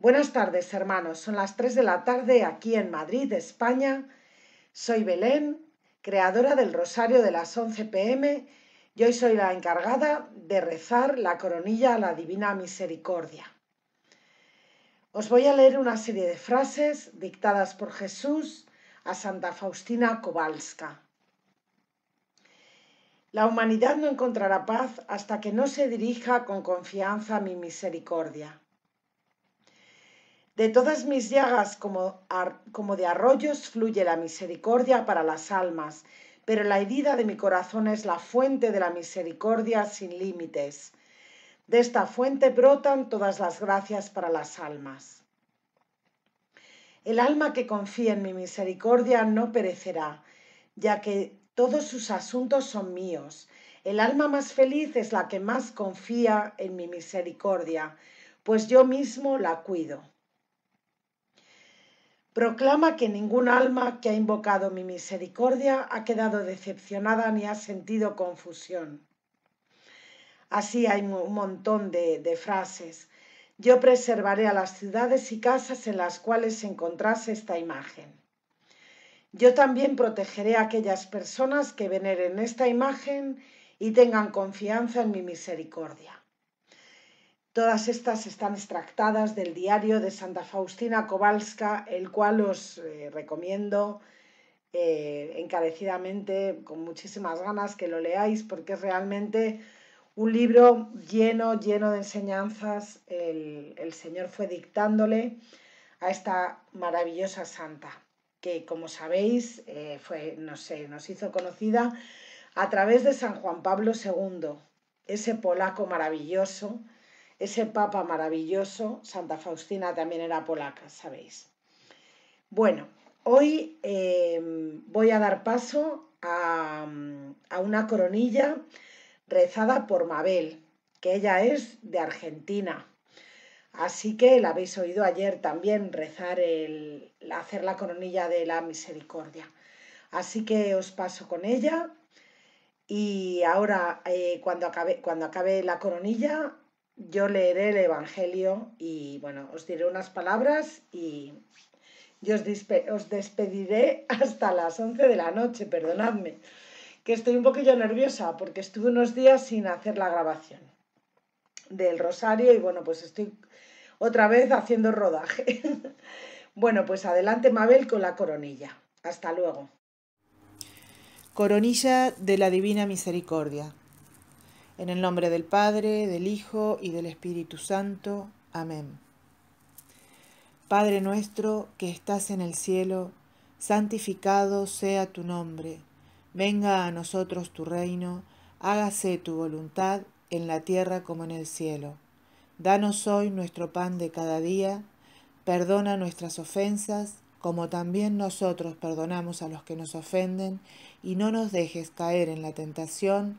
Buenas tardes, hermanos. Son las 3 de la tarde aquí en Madrid, España. Soy Belén, creadora del Rosario de las 11 pm y hoy soy la encargada de rezar la coronilla a la Divina Misericordia. Os voy a leer una serie de frases dictadas por Jesús a Santa Faustina Kowalska. La humanidad no encontrará paz hasta que no se dirija con confianza a mi misericordia. De todas mis llagas como, como, de arroyos fluye la misericordia para las almas, pero la herida de mi corazón es la fuente de la misericordia sin límites. De esta fuente brotan todas las gracias para las almas. El alma que confía en mi misericordia no perecerá, ya que todos sus asuntos son míos. El alma más feliz es la que más confía en mi misericordia, pues yo mismo la cuido. Proclama que ningún alma que ha invocado mi misericordia ha quedado decepcionada ni ha sentido confusión. Así hay un montón de, de frases. Yo preservaré a las ciudades y casas en las cuales se encontrase esta imagen. Yo también protegeré a aquellas personas que veneren esta imagen y tengan confianza en mi misericordia. Todas estas están extractadas del diario de Santa Faustina Kowalska, el cual os eh, recomiendo eh, encarecidamente, con muchísimas ganas, que lo leáis, porque es realmente un libro lleno, lleno de enseñanzas. El, el Señor fue dictándole a esta maravillosa santa que como sabéis eh, fue, no sé, nos hizo conocida a través de San Juan Pablo II, ese polaco maravilloso, ese papa maravilloso, Santa Faustina también era polaca, sabéis. Bueno, hoy eh, voy a dar paso a, a una coronilla rezada por Mabel, que ella es de Argentina. Así que la habéis oído ayer también rezar el hacer la coronilla de la misericordia. Así que os paso con ella y ahora eh, cuando, acabe, cuando acabe la coronilla yo leeré el Evangelio y bueno, os diré unas palabras y yo os, os despediré hasta las 11 de la noche, perdonadme, que estoy un poquillo nerviosa porque estuve unos días sin hacer la grabación del rosario y bueno, pues estoy otra vez haciendo rodaje. bueno, pues adelante Mabel con la coronilla. Hasta luego. Coronilla de la Divina Misericordia. En el nombre del Padre, del Hijo y del Espíritu Santo. Amén. Padre nuestro que estás en el cielo, santificado sea tu nombre. Venga a nosotros tu reino, hágase tu voluntad en la tierra como en el cielo. Danos hoy nuestro pan de cada día, perdona nuestras ofensas, como también nosotros perdonamos a los que nos ofenden, y no nos dejes caer en la tentación,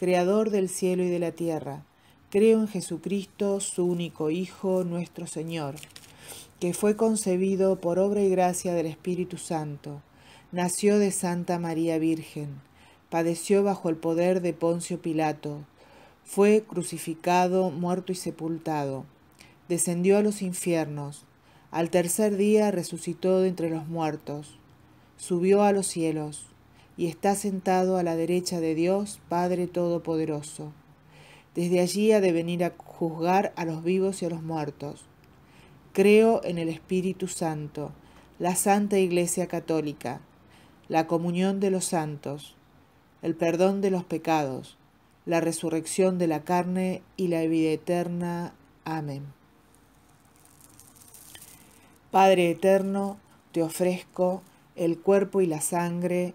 Creador del cielo y de la tierra. Creo en Jesucristo, su único Hijo, nuestro Señor, que fue concebido por obra y gracia del Espíritu Santo. Nació de Santa María Virgen. Padeció bajo el poder de Poncio Pilato. Fue crucificado, muerto y sepultado descendió a los infiernos, al tercer día resucitó de entre los muertos, subió a los cielos, y está sentado a la derecha de Dios, Padre Todopoderoso. Desde allí ha de venir a juzgar a los vivos y a los muertos. Creo en el Espíritu Santo, la Santa Iglesia Católica, la comunión de los santos, el perdón de los pecados, la resurrección de la carne y la vida eterna. Amén. Padre eterno, te ofrezco el cuerpo y la sangre,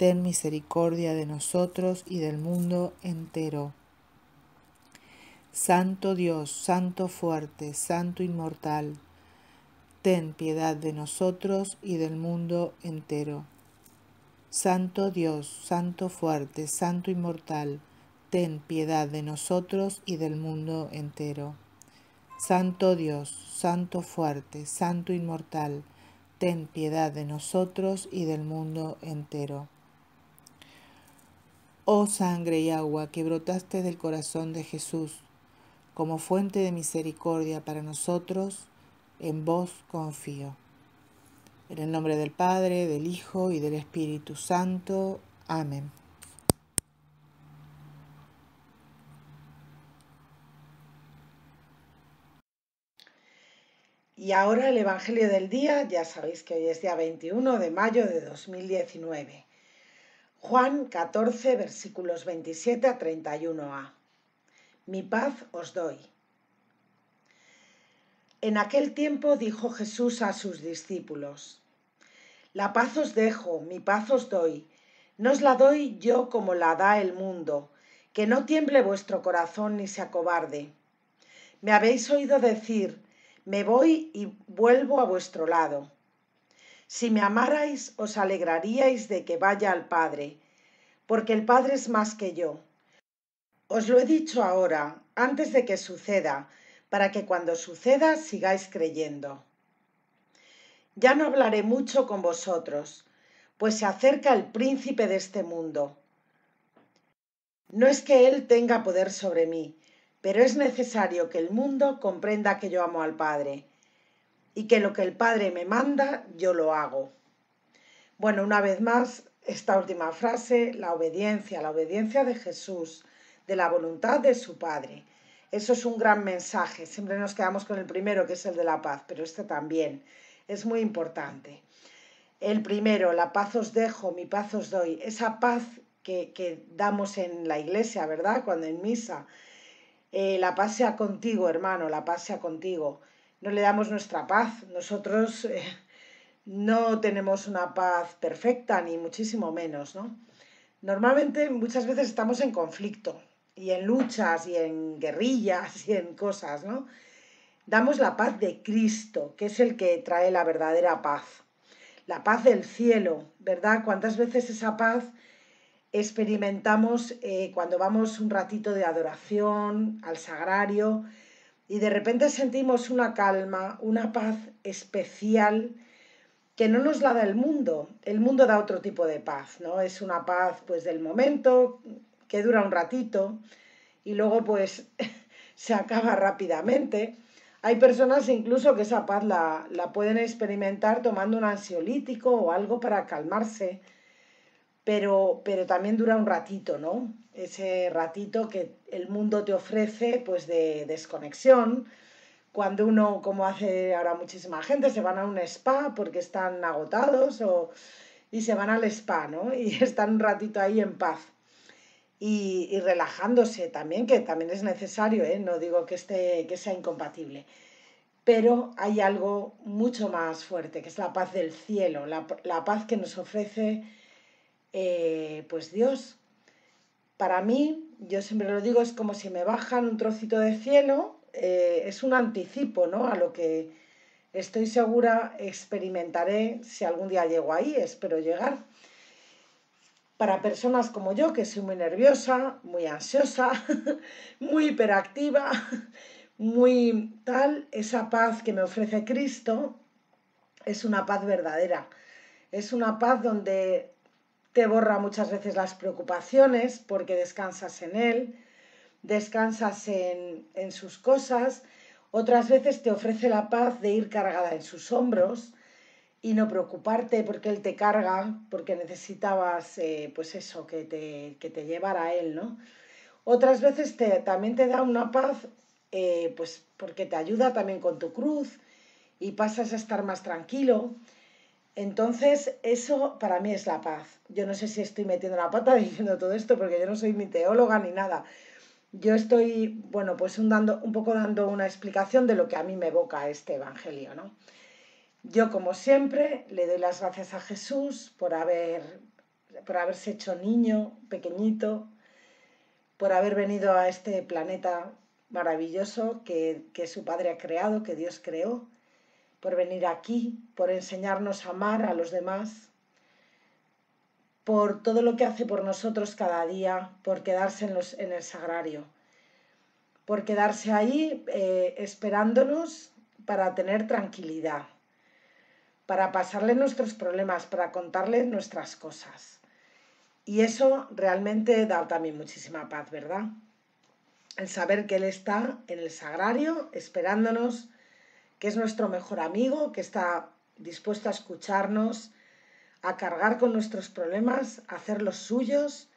ten misericordia de nosotros y del mundo entero. Santo Dios, Santo fuerte, Santo inmortal, ten piedad de nosotros y del mundo entero. Santo Dios, Santo fuerte, Santo inmortal, ten piedad de nosotros y del mundo entero. Santo Dios, Santo fuerte, Santo inmortal, ten piedad de nosotros y del mundo entero. Oh sangre y agua que brotaste del corazón de Jesús, como fuente de misericordia para nosotros, en vos confío. En el nombre del Padre, del Hijo y del Espíritu Santo. Amén. Y ahora el Evangelio del día, ya sabéis que hoy es día 21 de mayo de 2019. Juan 14, versículos 27 a 31a. Mi paz os doy. En aquel tiempo dijo Jesús a sus discípulos, La paz os dejo, mi paz os doy. No os la doy yo como la da el mundo, que no tiemble vuestro corazón ni se acobarde. Me habéis oído decir, me voy y vuelvo a vuestro lado. Si me amarais, os alegraríais de que vaya al Padre, porque el Padre es más que yo. Os lo he dicho ahora, antes de que suceda, para que cuando suceda sigáis creyendo. Ya no hablaré mucho con vosotros, pues se acerca el príncipe de este mundo. No es que él tenga poder sobre mí, pero es necesario que el mundo comprenda que yo amo al Padre y que lo que el Padre me manda, yo lo hago. Bueno, una vez más, esta última frase, la obediencia, la obediencia de Jesús, de la voluntad de su Padre. Eso es un gran mensaje. Siempre nos quedamos con el primero, que es el de la paz, pero este también es muy importante. El primero, la paz os dejo, mi paz os doy. Esa paz que, que damos en la iglesia, ¿verdad? Cuando en misa eh, la paz sea contigo, hermano, la paz sea contigo. No le damos nuestra paz. Nosotros eh, no tenemos una paz perfecta, ni muchísimo menos, ¿no? Normalmente muchas veces estamos en conflicto y en luchas y en guerrillas y en cosas, ¿no? Damos la paz de Cristo, que es el que trae la verdadera paz. La paz del cielo, ¿verdad? ¿Cuántas veces esa paz experimentamos eh, cuando vamos un ratito de adoración al sagrario y de repente sentimos una calma, una paz especial que no nos la da el mundo. El mundo da otro tipo de paz, ¿no? Es una paz pues del momento que dura un ratito y luego pues se acaba rápidamente. Hay personas incluso que esa paz la, la pueden experimentar tomando un ansiolítico o algo para calmarse pero, pero también dura un ratito, ¿no? Ese ratito que el mundo te ofrece, pues de desconexión, cuando uno, como hace ahora muchísima gente, se van a un spa porque están agotados o, y se van al spa, ¿no? Y están un ratito ahí en paz. Y, y relajándose también, que también es necesario, ¿eh? No digo que, esté, que sea incompatible. Pero hay algo mucho más fuerte, que es la paz del cielo, la, la paz que nos ofrece eh, pues Dios. Para mí, yo siempre lo digo, es como si me bajan un trocito de cielo eh, es un anticipo ¿no? a lo que estoy segura experimentaré si algún día llego ahí, espero llegar. Para personas como yo, que soy muy nerviosa, muy ansiosa, muy hiperactiva, muy tal, esa paz que me ofrece Cristo es una paz verdadera. Es una paz donde te borra muchas veces las preocupaciones porque descansas en Él, descansas en, sus cosas, otras veces te ofrece la paz de ir cargada en sus hombros y no preocuparte porque Él te carga, porque necesitabas, eh, pues eso, que te, que te llevara a Él, ¿no? Otras veces te, también te da una paz, eh, pues porque te ayuda también con tu cruz y pasas a estar más tranquilo. Entonces, eso para mí es la paz. Yo no sé si estoy metiendo la pata diciendo todo esto porque yo no soy ni teóloga ni nada, yo estoy, bueno, pues un, dando, un poco dando una explicación de lo que a mí me evoca este Evangelio, ¿no? Yo, como siempre, le doy las gracias a Jesús por, haber, por haberse hecho niño, pequeñito, por haber venido a este planeta maravilloso que, que su Padre ha creado, que Dios creó, por venir aquí, por enseñarnos a amar a los demás, por todo lo que hace por nosotros cada día, por quedarse en, los, en el sagrario, por quedarse ahí eh, esperándonos para tener tranquilidad, para pasarle nuestros problemas, para contarle nuestras cosas. Y eso realmente da también muchísima paz, ¿verdad? El saber que Él está en el sagrario esperándonos, que es nuestro mejor amigo, que está dispuesto a escucharnos, a cargar con nuestros problemas, a hacer los suyos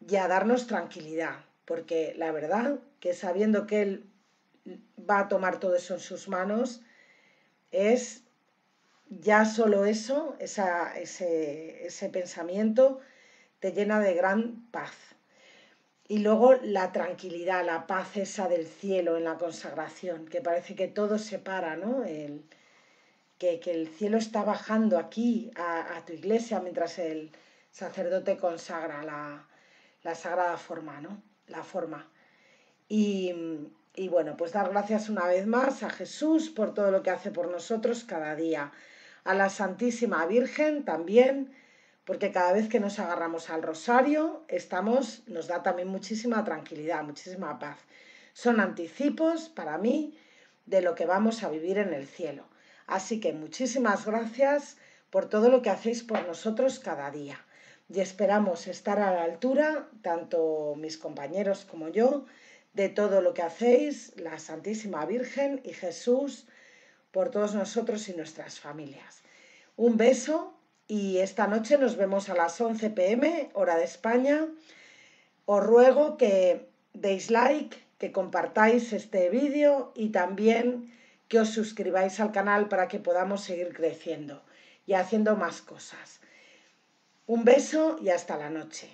y a darnos tranquilidad, porque la verdad que sabiendo que Él va a tomar todo eso en sus manos, es ya solo eso, ese, ese pensamiento, te llena de gran paz. Y luego la tranquilidad, la paz esa del cielo en la consagración, que parece que todo se para, ¿no? El, que, el cielo está bajando aquí a, tu iglesia mientras el sacerdote consagra la, sagrada forma, ¿no? La forma. Y, y, bueno, pues dar gracias una vez más a Jesús por todo lo que hace por nosotros cada día. A la Santísima Virgen también, porque cada vez que nos agarramos al rosario, estamos, nos da también muchísima tranquilidad, muchísima paz. Son anticipos para mí de lo que vamos a vivir en el cielo. Así que muchísimas gracias por todo lo que hacéis por nosotros cada día. Y esperamos estar a la altura, tanto mis compañeros como yo, de todo lo que hacéis, la Santísima Virgen y Jesús, por todos nosotros y nuestras familias. Un beso y esta noche nos vemos a las 11 pm, hora de España. Os ruego que deis like, que compartáis este vídeo y también que os suscribáis al canal para que podamos seguir creciendo y haciendo más cosas. Un beso y hasta la noche.